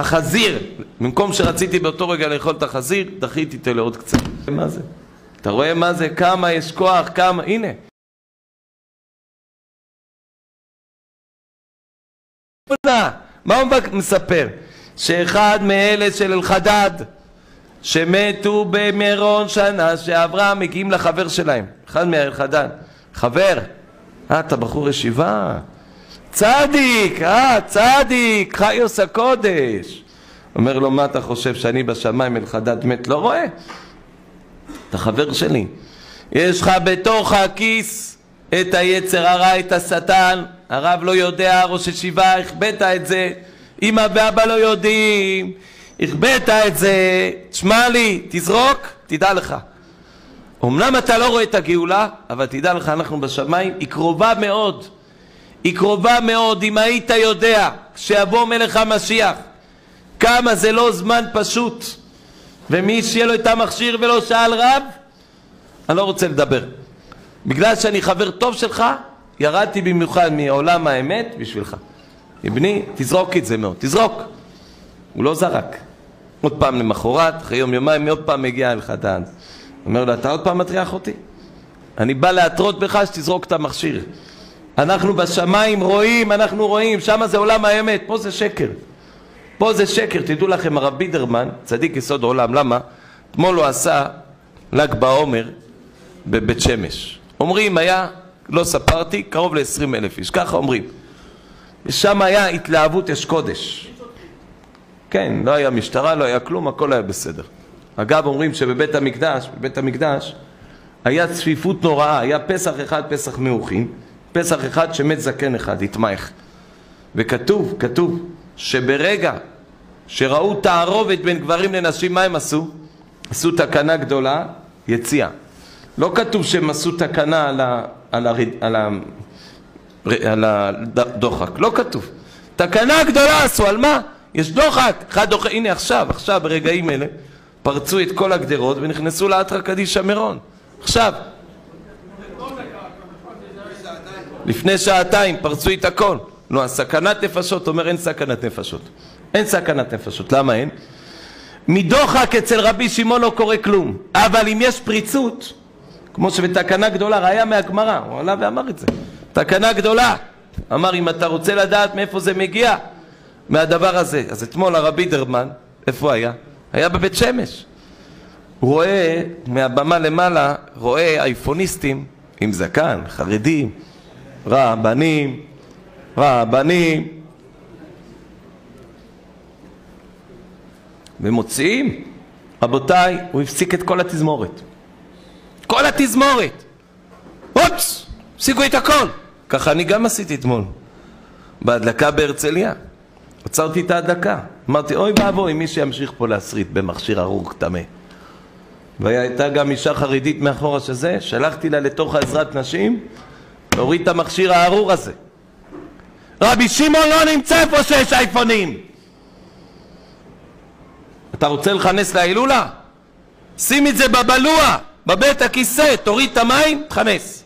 החזיר. במקום שרציתי באותו רגע לאכול את החזיר, דחיתי אותו לעוד קצת. מה זה? אתה רואה מה זה? כמה יש כוח, כמה... הנה. מה הוא מספר? שאחד מאלה של אלחדד שמתו במירון שנה שעברה מגיעים לחבר שלהם אחד מאלחדד חבר, אה אתה בחור ישיבה? צדיק, אה צדיק, חיוס הקודש. אומר לו מה אתה חושב שאני בשמיים אלחדד מת? לא רואה? אתה חבר שלי. יש לך בתוך הכיס את היצר הרע, את השטן. הרב לא יודע, ראש ישיבה, הכבאת את זה. אמא ואבא לא יודעים, הכבאת את זה, תשמע לי, תזרוק, תדע לך. אמנם אתה לא רואה את הגאולה, אבל תדע לך, אנחנו בשמיים, היא קרובה מאוד. היא קרובה מאוד, אם היית יודע, כשיבוא מלך המשיח, כמה זה לא זמן פשוט, ומי שיהיה לו את המכשיר ולא שאל רב, אני לא רוצה לדבר. בגלל שאני חבר טוב שלך, ירדתי במיוחד מעולם האמת בשבילך. בני, תזרוק את זה מאוד, תזרוק. הוא לא זרק. עוד פעם למחרת, אחרי יום יומיים, עוד פעם מגיע אל חתן. אומר לו, אתה עוד פעם מטריח אותי? אני בא להתרות בך שתזרוק את המכשיר. אנחנו בשמיים רואים, אנחנו רואים, שם זה עולם האמת, פה זה שקר. פה זה שקר, תדעו לכם, הרב בידרמן, צדיק יסוד עולם, למה? אתמול הוא עשה ל"ג בעומר בבית שמש. אומרים, היה, לא ספרתי, קרוב ל-20 אלף איש, ככה אומרים. ושם היה התלהבות אש קודש. כן, לא היה משטרה, לא היה כלום, הכל היה בסדר. אגב, אומרים שבבית המקדש, בבית המקדש, היה צפיפות נוראה, היה פסח אחד, פסח מעוכין, פסח אחד שמת זקן אחד, התמייך. וכתוב, כתוב, שברגע שראו תערובת בין גברים לנשים, מה הם עשו? עשו תקנה גדולה, יציאה. לא כתוב שהם עשו תקנה על, ה, על, הרד, על, ה, על הדוחק, לא כתוב. תקנה גדולה עשו, על מה? יש דוחק, אחד דוחק, הנה עכשיו, עכשיו ברגעים אלה פרצו את כל הגדרות ונכנסו לאתרא קדישא מירון. עכשיו. לפני שעתיים פרצו את הכל. נו, הסכנת נפשות אומר אין סכנת נפשות. אין סכנת נפשות. למה אין? מדוחק אצל רבי שמעון לא קורה כלום. אבל אם יש פריצות, כמו שבתקנה גדולה, ראיה מהגמרא, הוא עלה ואמר את זה. תקנה גדולה. אמר, אם אתה רוצה לדעת מאיפה זה מגיע, מהדבר הזה. אז אתמול הרבי דרמן, איפה היה? היה בבית שמש. הוא רואה מהבמה למעלה, רואה אייפוניסטים עם זקן, חרדים, רבנים, רבנים, ומוציאים, רבותיי, הוא הפסיק את כל התזמורת. כל התזמורת! אופס! הפסיקו את הכל! ככה אני גם עשיתי אתמול, בהדלקה בהרצליה. עצרתי את ההדלקה. אמרתי, אוי ואבוי, מי שימשיך פה להסריט במכשיר ארוך טמא. והייתה גם אישה חרדית מאחורה שזה, שלחתי לה לתוך העזרת נשים, להוריד את המכשיר הארור הזה. רבי שמעון לא נמצא איפה שיש אייפונים! אתה רוצה לכנס להילולה? שים את זה בבלוע, בבית הכיסא, תוריד את המים, תכנס.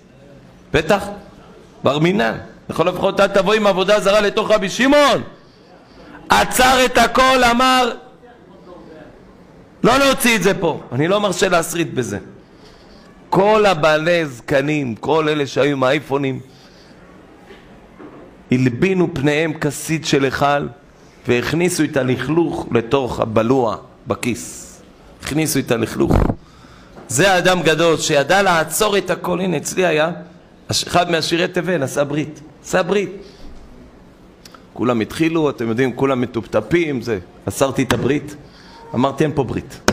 בטח. בר מינן. לכל לפחות אל תבוא עם עבודה זרה לתוך רבי שמעון. עצר את הכל, אמר לא להוציא את זה פה, אני לא מרשה להסריט בזה. כל הבעלי זקנים, כל אלה שהיו עם האייפונים, הלבינו פניהם כסית של היכל והכניסו את הלכלוך לתוך הבלוע בכיס. הכניסו את הלכלוך. זה האדם גדול שידע לעצור את הכל. הנה, אצלי היה אחד מהשירי תבל, עשה ברית. עשה ברית. כולם התחילו, אתם יודעים, כולם מטופטפים, זה. אסרתי את הברית. אמרתי, אין פה ברית.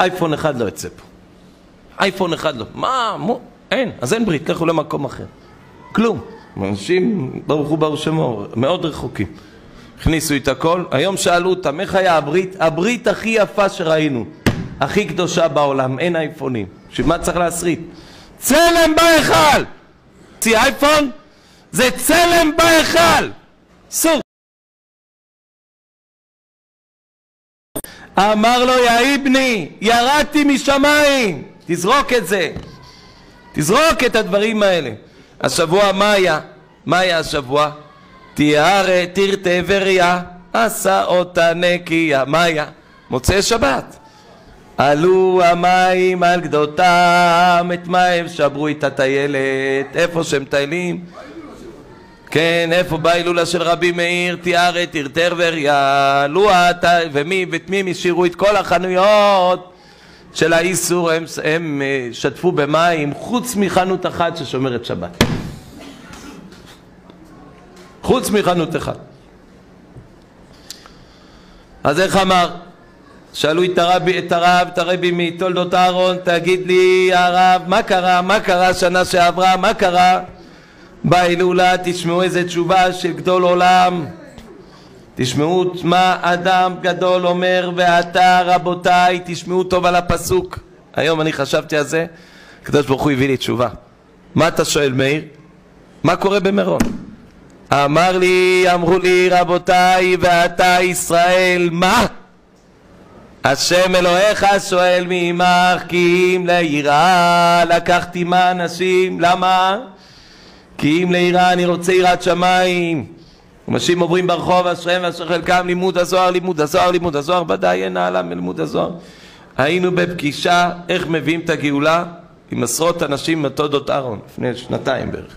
אייפון אחד לא יוצא פה. אייפון אחד לא. מה? מו? אין. אז אין ברית, לכו למקום אחר. כלום. אנשים, ברוך הוא ברוך שמו, מאוד רחוקים. הכניסו את הכל, היום שאלו אותם, איך היה הברית? הברית הכי יפה שראינו, הכי קדושה בעולם, אין אייפונים. בשביל מה צריך להסריט? צלם בהיכל! צי אייפון? זה צלם בהיכל! סוג! אמר לו, יא אבני, ירדתי משמיים, תזרוק את זה, תזרוק את הדברים האלה. השבוע מה היה? מה היה השבוע? תיארה תרתה וריה, עשה אותה נקייה. מה היה? מוצאי שבת. עלו המים על גדותם, את מה הם שברו את הטיילת, איפה שהם טיילים? כן, איפה בהילולה של רבי מאיר, תיארה תרתה וריה, עלו ומי ואת מי השאירו את כל החנויות של האיסור, הם, הם אה, שטפו במים, חוץ מחנות אחת ששומרת שבת. חוץ מחנות אחד. אז איך אמר? שאלו את הרבי, את הרב, את הרבי מתולדות אהרון, תגיד לי הרב, מה קרה, מה קרה שנה שעברה, מה קרה? בהילולה תשמעו איזה תשובה של גדול עולם תשמעו מה אדם גדול אומר ועתה רבותיי תשמעו טוב על הפסוק היום אני חשבתי על זה הקדוש ברוך הוא הביא לי תשובה מה אתה שואל מאיר? מה קורה במירון? אמר לי, אמרו לי רבותיי ואתה ישראל מה? השם אלוהיך שואל מעמך כי אם ליראה לקחתי מה אנשים למה? כי אם ליראה אני רוצה יראת שמיים אנשים עוברים ברחוב אשריהם ואשר חלקם לימוד הזוהר לימוד הזוהר לימוד הזוהר ודאי אין נעלה מלימוד הזוהר. היינו בפגישה איך מביאים את הגאולה עם עשרות אנשים מתודות אהרון לפני שנתיים בערך.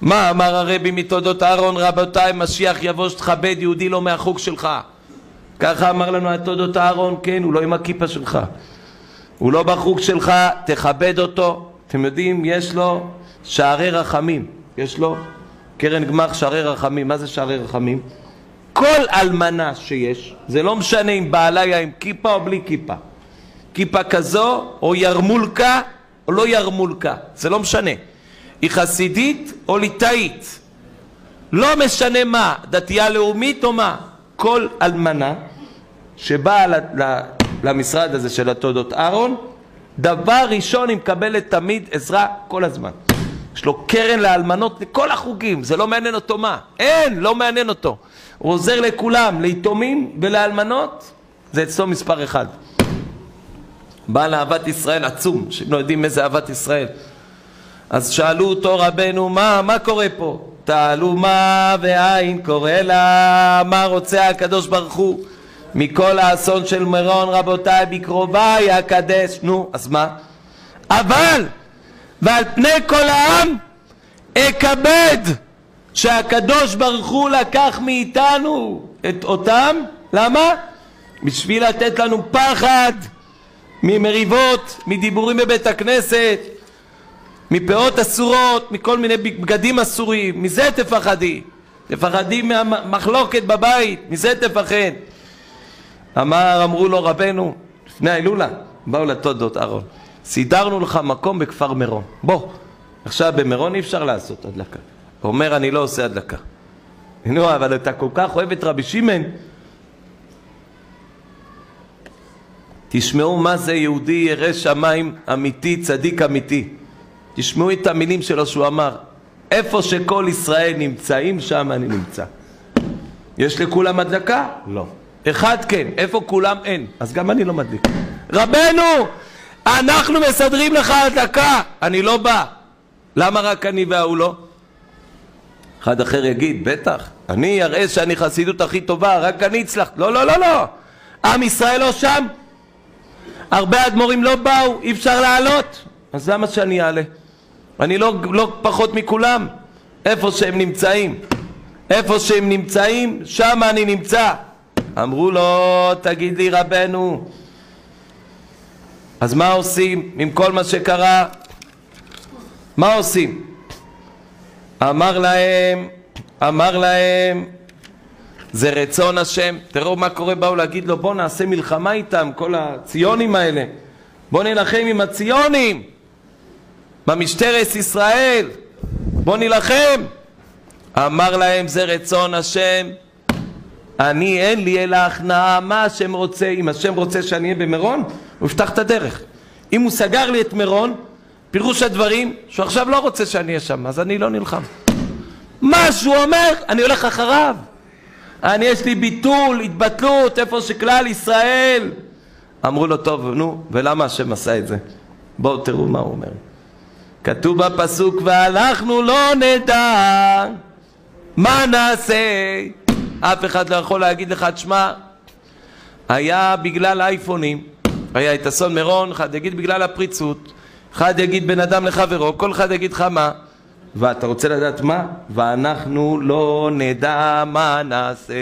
מה אמר הרבי מתולדות אהרון? רבותיי משיח יבוא שתכבד יהודי לא מהחוג שלך. ככה אמר לנו התולדות אהרון כן הוא לא עם הכיפה שלך. הוא לא בחוג שלך תכבד אותו. אתם יודעים יש לו שערי רחמים. יש לו קרן גמח שערי רחמים מה זה שערי רחמים? כל אלמנה שיש זה לא משנה אם בעלה היה עם כיפה או בלי כיפה כיפה כזו או ירמולקה או לא ירמולקה זה לא משנה היא חסידית או ליטאית. לא משנה מה, דתייה לאומית או מה. כל אלמנה שבאה למשרד הזה של התודות אהרון, דבר ראשון היא מקבלת תמיד עזרה כל הזמן. יש לו קרן לאלמנות לכל החוגים, זה לא מעניין אותו מה. אין, לא מעניין אותו. הוא עוזר לכולם, ליתומים ולאלמנות, זה אצלו מספר אחד. בעל אהבת ישראל עצום, שלא יודעים איזה אהבת ישראל. אז שאלו אותו רבנו, מה, מה קורה פה? תעלומה ועין קורא לה, מה רוצה הקדוש ברוך הוא? מכל האסון של מירון, רבותיי, בקרוביי אקדש. נו, אז מה? אבל, ועל פני כל העם, אכבד שהקדוש ברוך הוא לקח מאיתנו את אותם, למה? בשביל לתת לנו פחד ממריבות, מדיבורים בבית הכנסת, מפאות אסורות, מכל מיני בגדים אסורים, מזה תפחדי. תפחדי מהמחלוקת בבית, מזה תפחד. אמר, אמרו לו רבנו, לפני ההילולה, באו לתודות אהרון, סידרנו לך מקום בכפר מירון. בוא, עכשיו במירון אי אפשר לעשות הדלקה. הוא אומר, אני לא עושה הדלקה. נו, אבל אתה כל כך אוהב את רבי שמעון. תשמעו מה זה יהודי ירא שמיים אמיתי, צדיק אמיתי. תשמעו את המילים שלו שהוא אמר, איפה שכל ישראל נמצאים, שם אני נמצא. יש לכולם הדלקה? לא. אחד כן, איפה כולם אין, אז גם אני לא מדליק. רבנו, אנחנו מסדרים לך הדלקה, אני לא בא. למה רק אני וההוא לא? אחד אחר יגיד, בטח, אני אראה שאני חסידות הכי טובה, רק אני הצלחת. לא, לא, לא, לא. עם ישראל לא שם. הרבה אדמו"רים לא באו, אי אפשר לעלות. אז למה שאני אעלה? אני לא, לא פחות מכולם. איפה שהם נמצאים. איפה שהם נמצאים, שם אני נמצא. אמרו לו, תגיד לי רבנו, אז מה עושים עם כל מה שקרה? מה עושים? אמר להם, אמר להם, זה רצון השם. תראו מה קורה, באו להגיד לו, בוא נעשה מלחמה איתם, כל הציונים האלה. בוא נלחם עם הציונים, במשטרת ישראל, בוא נילחם. אמר להם, זה רצון השם. אני אין לי אלא הכנעה, מה השם רוצה? אם השם רוצה שאני אהיה במירון, הוא יפתח את הדרך. אם הוא סגר לי את מירון, פירוש הדברים שהוא עכשיו לא רוצה שאני אהיה שם, אז אני לא נלחם. מה שהוא אומר, אני הולך אחריו. אני יש לי ביטול, התבטלות, איפה שכלל ישראל. אמרו לו, טוב, נו, ולמה השם עשה את זה? בואו תראו מה הוא אומר. כתוב בפסוק, ואנחנו לא נדע מה נעשה. אף אחד לא יכול להגיד לך, תשמע, היה בגלל האייפונים, היה את אסון מירון, אחד יגיד בגלל הפריצות, אחד יגיד בין אדם לחברו, כל אחד יגיד לך מה. ואתה רוצה לדעת מה? ואנחנו לא נדע מה נעשה.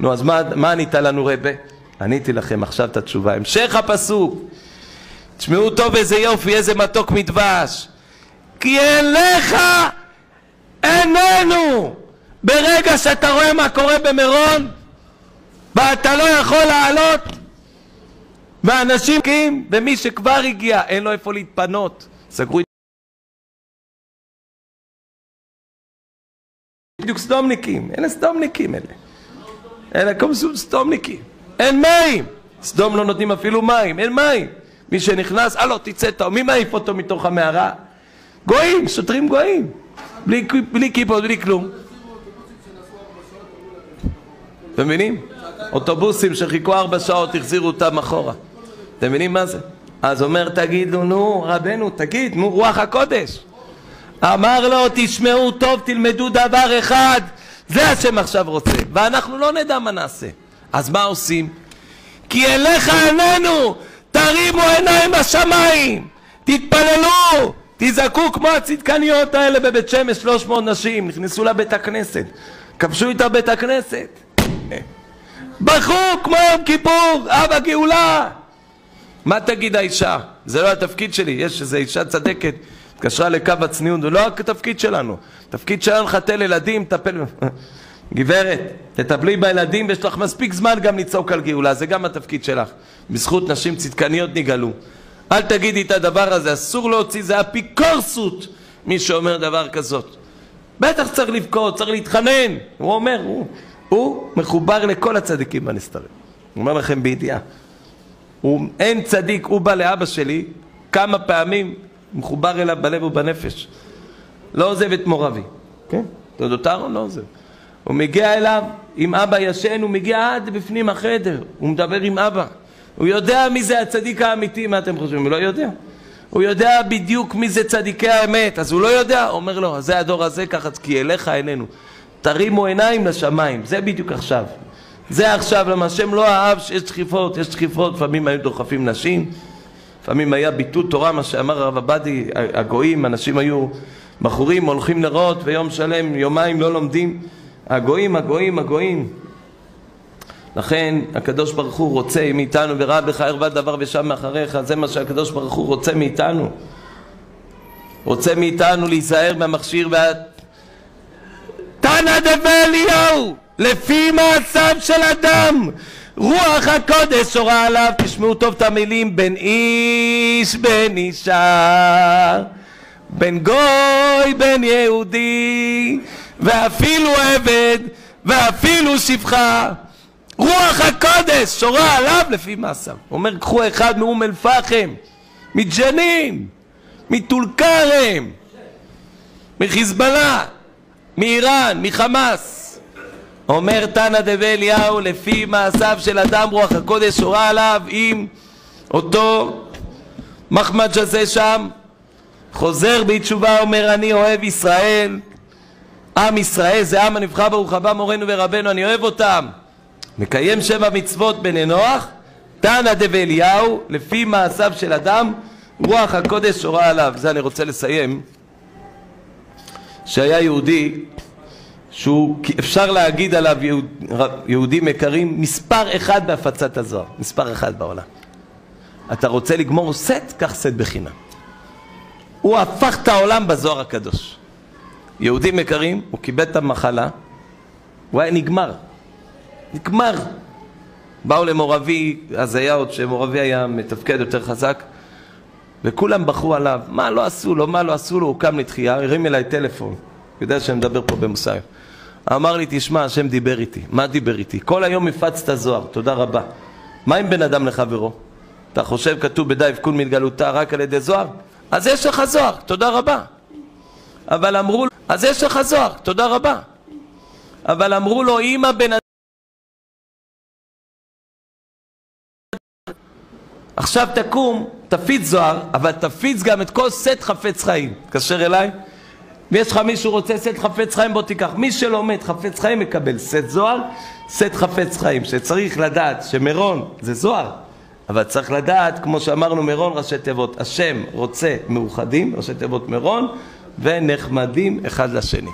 נו, אז מה, מה ענית לנו רבה? עניתי לכם עכשיו את התשובה. המשך הפסוק. תשמעו טוב איזה יופי, איזה מתוק מדבש. כי אליך איננו. ברגע שאתה רואה מה קורה במירון, ואתה לא יכול לעלות, ואנשים ומי שכבר הגיע, אין לו איפה להתפנות. סגרו בדיוק סדומניקים, אלה סדומניקים אלה. אלה כמו סדומניקים. אין מים! סדום לא נותנים אפילו מים, אין מים. מי שנכנס, הלו תצא טוב, מי מעיף אותו מתוך המערה? גויים, שוטרים גויים. בלי, בלי כיפות, בלי כלום. אתם מבינים? אוטובוסים שחיכו ארבע שעות, החזירו אותם אחורה. אתם מבינים מה זה? אז אומר, תגידו, נו, רבנו, תגיד, נו, רוח הקודש. אמר לו, תשמעו טוב, תלמדו דבר אחד, זה השם עכשיו רוצה, ואנחנו לא נדע מה נעשה. אז מה עושים? כי אליך עינינו, תרימו עיניים בשמיים, תתפללו, תזעקו כמו הצדקניות האלה בבית שמש, 300 נשים, נכנסו לבית הכנסת, כבשו איתה בית הכנסת. בכו כמו יום כיפור, אבא גאולה. מה תגיד האישה? זה לא התפקיד שלי, יש איזו אישה צדקת התקשרה לקו הצניעות, זה לא רק התפקיד שלנו, תפקיד שלנו לחתל ילדים, טפל... גברת, תטפלי בילדים ויש לך מספיק זמן גם לצעוק על גאולה, זה גם התפקיד שלך. בזכות נשים צדקניות נגאלו. אל תגידי את הדבר הזה, אסור להוציא, זה אפיקורסות מי שאומר דבר כזאת. בטח צריך לבכות, צריך להתחנן. הוא אומר, הוא, הוא מחובר לכל הצדיקים בנסתרים. הוא אומר לכם בידיעה. הוא, אין צדיק, הוא בא לאבא שלי כמה פעמים מחובר אליו בלב ובנפש. לא עוזב את מורבי, כן? תודות אהרון לא עוזב. הוא מגיע אליו, עם אבא ישן, הוא מגיע עד בפנים החדר, הוא מדבר עם אבא. הוא יודע מי זה הצדיק האמיתי, מה אתם חושבים? הוא לא יודע. הוא יודע בדיוק מי זה צדיקי האמת, אז הוא לא יודע, אומר לו, זה הדור הזה ככה, כי אליך איננו. תרימו עיניים לשמיים, זה בדיוק עכשיו. זה עכשיו, למה השם לא אהב שיש דחיפות, יש דחיפות, לפעמים היו דוחפים נשים, לפעמים היה ביטול תורה, מה שאמר הרב עבדי, הגויים, אנשים היו בחורים, הולכים לראות ויום שלם, יומיים לא לומדים. הגויים, הגויים, הגויים. לכן הקדוש ברוך הוא רוצה מאיתנו וראה בך ערווה דבר ושם מאחריך, זה מה שהקדוש ברוך הוא רוצה מאיתנו. רוצה מאיתנו להיזהר מהמכשיר וה... תנא דבי אליהו, לפי מעשיו של אדם, רוח הקודש הורה עליו, תשמעו טוב את המילים, בין איש בין אישה, בין גוי בין יהודי, ואפילו עבד, ואפילו שפחה. רוח הקודש שורה עליו לפי מעשיו. אומר, קחו אחד מאום אל פחם, מג'נין, מטול כרם, מחיזבאללה, מאיראן, מחמאס. אומר תנא דבי אליהו, לפי מעשיו של אדם רוח הקודש שורה עליו עם אותו מחמד שזה שם, חוזר בתשובה אומר אני אוהב ישראל, עם ישראל זה עם הנבחר ברוך הבא מורנו ורבנו, אני אוהב אותם. מקיים שבע מצוות בני נוח, תנא דבאליהו, לפי מעשיו של אדם, רוח הקודש הורה עליו. זה אני רוצה לסיים. שהיה יהודי שהוא, אפשר להגיד עליו יהוד, יהודים יקרים, מספר אחד בהפצת הזוהר, מספר אחד בעולם. אתה רוצה לגמור סט? קח סט בחינם. הוא הפך את העולם בזוהר הקדוש. יהודים יקרים, הוא קיבל את המחלה, הוא היה נגמר. נגמר. באו למורבי, אז היה עוד שמורבי היה מתפקד יותר חזק, וכולם בכו עליו, מה לא עשו לו, מה לא עשו לו, הוא קם לתחייה, הרים אליי טלפון, יודע שאני מדבר פה במוסר. אמר לי, תשמע, השם דיבר איתי. מה דיבר איתי? כל היום הפצת זוהר, תודה רבה. מה עם בן אדם לחברו? אתה חושב, כתוב בדייב כול מתגלותה רק על ידי זוהר? אז יש לך זוהר, תודה רבה. אבל אמרו לו, אז יש לך זוהר, תודה רבה. אבל אמרו לו, אם הבן אדם... עכשיו תקום, תפיץ זוהר, אבל תפיץ גם את כל סט חפץ חיים. תתקשר אליי, ויש לך מישהו רוצה סט חפץ חיים, בוא תיקח. מי שלומד חפץ חיים מקבל סט זוהר, סט חפץ חיים. שצריך לדעת שמירון זה זוהר, אבל צריך לדעת, כמו שאמרנו מירון, ראשי תיבות, השם רוצה מאוחדים, ראשי תיבות מירון, ונחמדים אחד לשני.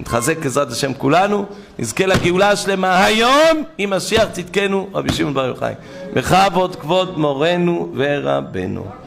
נתחזק בעזרת השם כולנו, נזכה לגאולה השלמה היום עם משיח צדקנו רבי שמעון בר יוחאי. בכבוד כבוד מורנו ורבנו.